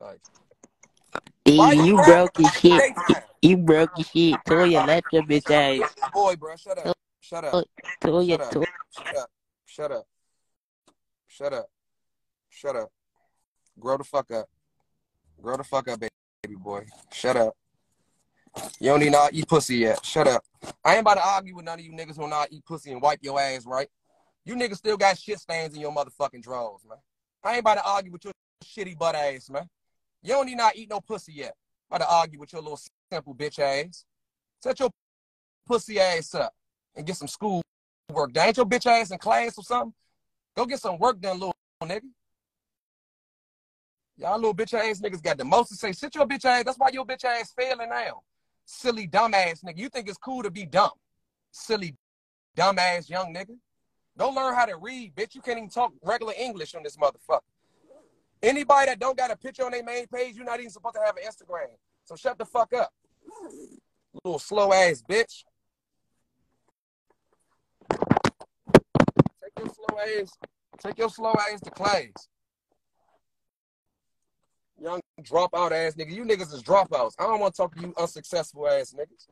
Like, Hey, you broke your shit. You broke your shit. Toya left your bitch ass. boy, bro, shut up, shut up, Toya, Shut up. shut up, shut up, shut up, shut up. Grow the fuck up, grow the fuck up, baby boy. Shut up. You don't need not eat pussy yet. Shut up. I ain't about to argue with none of you niggas who not eat pussy and wipe your ass, right? You niggas still got shit stains in your motherfucking drawers, man. I ain't about to argue with your shitty butt ass, man. You don't need not eat no pussy yet. i About to argue with your little simple bitch ass. Set your pussy ass up and get some school work done. Ain't your bitch ass in class or something? Go get some work done, little nigga. Y'all little bitch ass niggas got the most to say. Sit your bitch ass. That's why your bitch ass failing now. Silly dumb ass nigga. You think it's cool to be dumb. Silly dumb ass young nigga. Go learn how to read, bitch. You can't even talk regular English on this motherfucker. Anybody that don't got a picture on their main page, you're not even supposed to have an Instagram. So shut the fuck up. Little slow ass bitch. Take your slow ass, take your slow ass to class. Young dropout ass nigga. You niggas is dropouts. I don't want to talk to you unsuccessful ass niggas.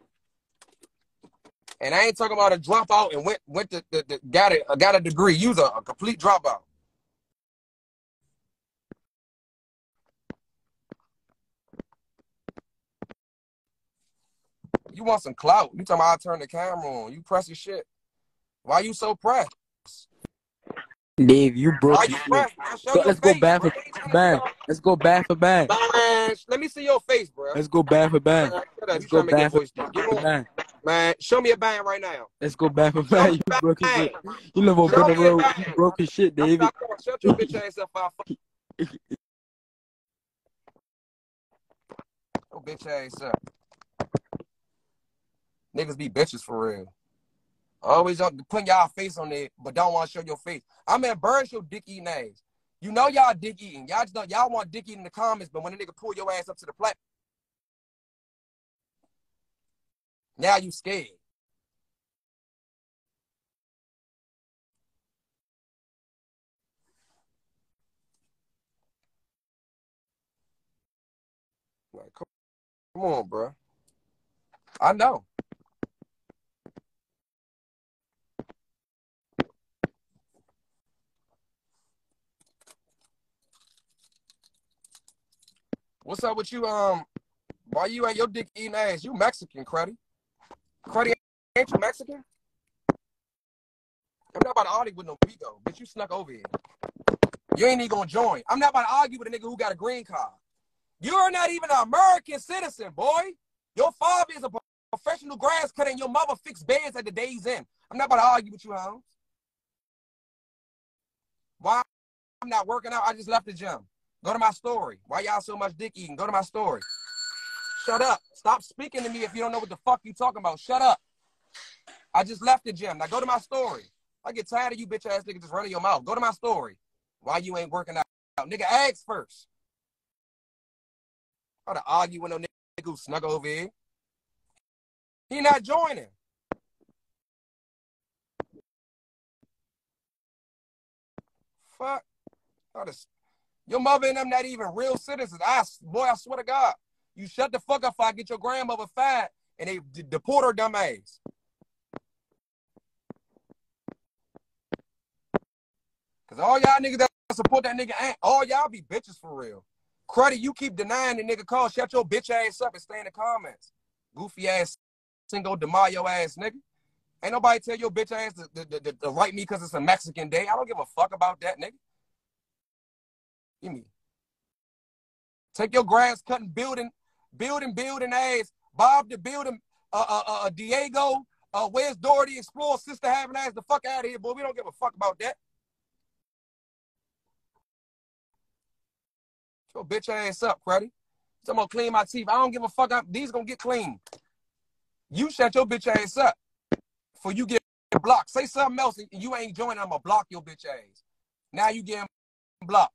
And I ain't talking about a dropout and went went to, got it got a degree. You's a, a complete dropout. You want some clout? You talking about I turn the camera on? You press your shit. Why you so pressed? Dave, you broke Why you pressed? man? Show Go- your let's go face, bad for bad. Let's go bad for bad. Man, let me see your face, bro. Let's go bad for bad. Man. Let's go trying to make your bad for voice deep. Get for bad. Man, show me a bang right now. Let's go bad for me You broke your shit. You live on Brother Road. You broke your shit, David. Shut your bitch ass up. I'll fuck your bitch ass up. Niggas be bitches for real. Always on- putting y'all face on it, but don't want to show your face. I mean, burn your dick eating ass. You know y'all dick eating. Y'all just don't, y'all want dick eating in the comments, but when a nigga pull your ass up to the platform, now you scared. Like, come on, bro. I know. What's up with you? Um, why you ain't your dick eating ass? You Mexican, Cruddy. Cruddy, ain't you Mexican? I'm not about to argue with no ego. Bitch, you snuck over here. You ain't even gonna join. I'm not about to argue with a nigga who got a green card. You're not even an American citizen, boy. Your father is a professional grass cutter and your mother fixed beds at the day's end. I'm not about to argue with you, Holmes. Why I'm not working out? I just left the gym. Go to my story. Why y'all so much dick eating? Go to my story. Shut up. Stop speaking to me if you don't know what the fuck you talking about. Shut up. I just left the gym. Now go to my story. I get tired of you bitch ass niggas just running your mouth. Go to my story. Why you ain't working out? Nigga, ask first. How to argue with no nigga who snuck over here. He not joining. Fuck. How to- Your mother and them not even real citizens. I boy, I swear to God. You shut the fuck up if I get your grandmother fired and they d- deport her dumb ass. Cause all y'all niggas that support that nigga ain't all y'all be bitches for real. Cruddy, you keep denying the nigga call. Shut your bitch ass up and stay in the comments. Goofy ass Cinco de Mayo ass nigga. Ain't nobody tell your bitch ass to, to, to, to write me because it's a Mexican day. I don't give a fuck about that nigga. Give me. Take your grass cutting building, building, building ass. Bob the building, uh, uh, uh, Diego, uh, where's Dora the Explorer sister having ass the fuck out of here, boy. We don't give a fuck about that. Your bitch ass up, Cruddy. I'm gonna clean my teeth. I don't give a fuck. I'm, these gonna get clean. You shut your bitch ass up for you get blocked. Say something else and you ain't joining. I'm gonna block your bitch ass. Now you getting blocked.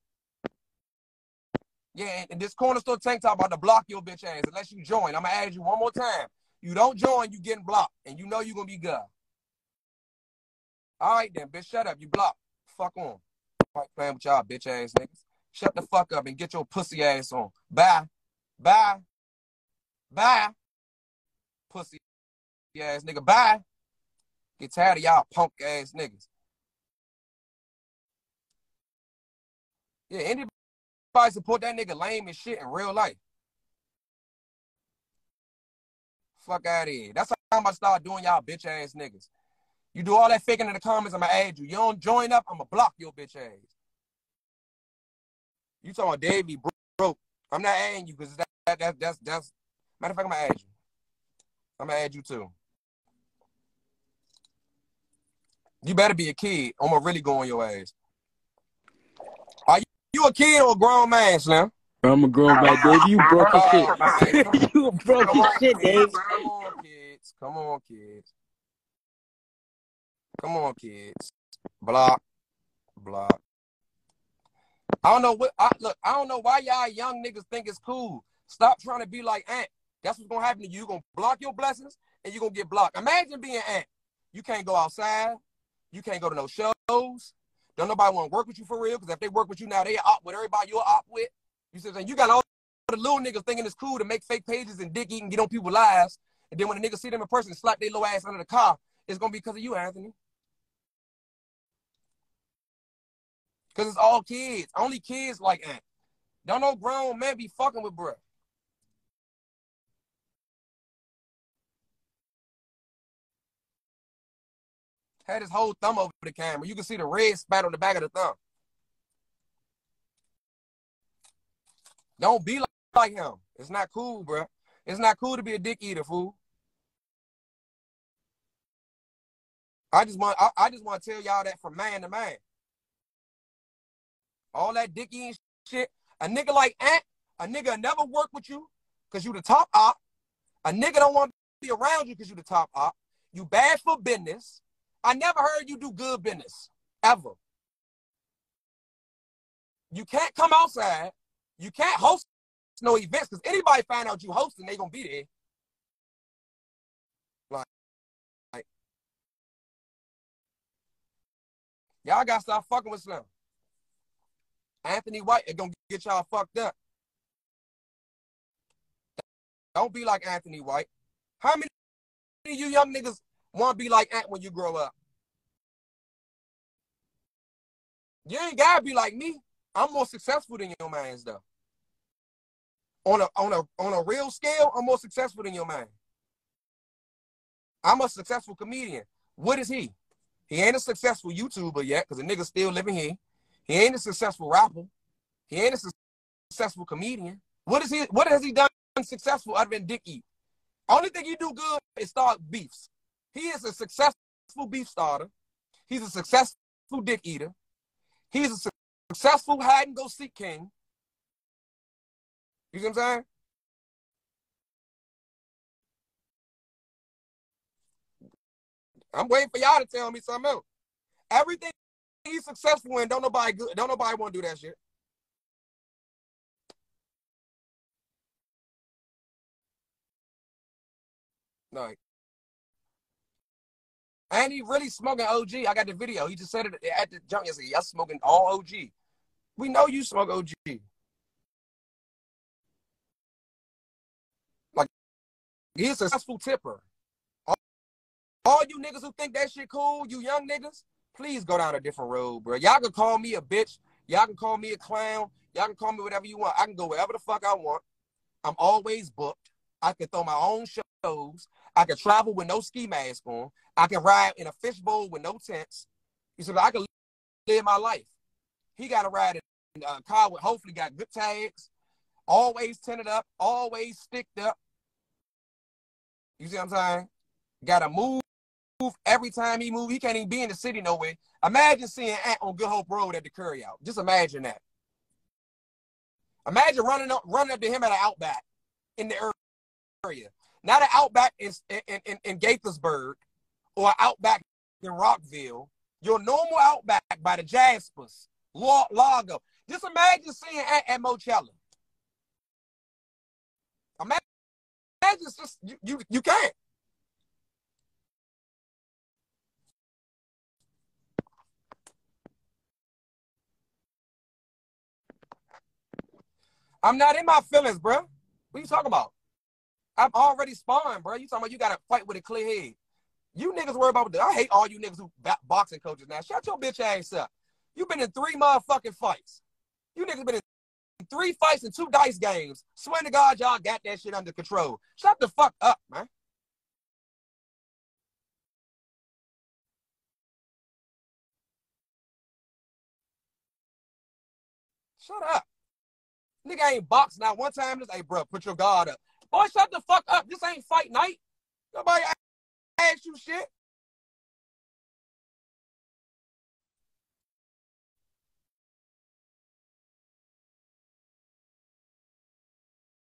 Yeah, and this corner store tank top about to block your bitch ass unless you join. I'm gonna add you one more time. You don't join, you getting blocked, and you know you gonna be good. All right then, bitch, shut up. You blocked. Fuck on. Fight playing with y'all bitch ass niggas. Shut the fuck up and get your pussy ass on. Bye. Bye. Bye. Pussy ass nigga. Bye. Get tired of y'all punk ass niggas. Yeah, anybody support that nigga lame as shit in real life. Fuck out of here. That's how I'm to start doing y'all bitch ass niggas. You do all that faking in the comments, I'ma add you. You don't join up, I'ma block your bitch ass. You talking about Davy broke. I'm not adding you because that, that, that, that's that's matter of fact, I'm gonna add you. I'm gonna add you too. You better be a kid. I'm gonna really go on your ass. Are you, you a kid or a grown man, Slim? I'm a grown man, Dave. You broke as shit. you broke as shit, Dave. Come on, kids. Come on, kids. Come on, kids. Block. Block. I don't know what I look, I don't know why y'all young niggas think it's cool. Stop trying to be like Ant. That's what's gonna happen to you. You're gonna block your blessings and you're gonna get blocked. Imagine being Ant. You can't go outside, you can't go to no shows. Don't nobody want to work with you for real, because if they work with you now, they op with everybody you're op with. You see saying? You got all the little niggas thinking it's cool to make fake pages and dick eat and get on people's lives. And then when the niggas see them in person slap their little ass under the car, it's gonna be because of you, Anthony. Cause it's all kids. Only kids like Ant. Don't no grown man be fucking with bruh. Had his whole thumb over the camera. You can see the red spot on the back of the thumb. Don't be like, him. It's not cool, bruh. It's not cool to be a dick eater, fool. I just want I, I just want to tell y'all that from man to man. All that dick eating shit. A nigga like Ant, a nigga never work with you because you the top op. A nigga don't want to be around you because you the top op. You bad for business. I never heard you do good business. Ever. You can't come outside. You can't host no events because anybody find out you hosting, they gonna be there. Like, like y'all gotta stop fucking with Slim. Anthony White is gonna get y'all fucked up. Don't be like Anthony White. How many of you young niggas want to be like Ant when you grow up? You ain't gotta be like me. I'm more successful than your man's though. On a on a on a real scale, I'm more successful than your man. I'm a successful comedian. What is he? He ain't a successful YouTuber yet, because the nigga still living here. He ain't a successful rapper. He ain't a successful comedian. What is he? What has he done successful other than Dick eat? Only thing he do good is start beefs. He is a successful beef starter. He's a successful dick eater. He's a successful hide and go seek king. You see what I'm saying? I'm waiting for y'all to tell me something else. Everything he's successful in, don't nobody good, don't nobody want to do that shit. No. And he really smoking OG. I got the video. He just said it at the junk yesterday. Y'all smoking all OG. We know you smoke OG. Like he's a successful tipper. All, all you niggas who think that shit cool, you young niggas, please go down a different road, bro. Y'all can call me a bitch. Y'all can call me a clown. Y'all can call me whatever you want. I can go wherever the fuck I want. I'm always booked. I can throw my own shows. I can travel with no ski mask on. I can ride in a fishbowl with no tents. He said, I can live my life. He got to ride in a car with hopefully got good tags, always tinted up, always sticked up. You see what I'm saying? Got to move every time he move. He can't even be in the city nowhere. Imagine seeing Ant on Good Hope Road at the Curry Out. Just imagine that. Imagine running up, running up to him at an Outback in the area. Not an Outback in, in, in, in Gaithersburg or Outback in Rockville. Your normal Outback by the Jaspers, Largo. Just imagine seeing Ant at Mochella. Imagine, imagine just you, you, you can't. I'm not in my feelings, bro. What you talking about? I'm already spawned, bro. You talking about you got to fight with a clear head. You niggas worry about I hate all you niggas who boxing coaches now. Shut your bitch ass up. You been in three motherfucking fights. You niggas been in three fights and two dice games. Swear to God, y'all got that shit under control. Shut the fuck up, man. Shut up. Nigga ain't boxed now one time. Just, hey, bro, put your guard up. Boy, shut the fuck up. This ain't fight night. Nobody ask you shit.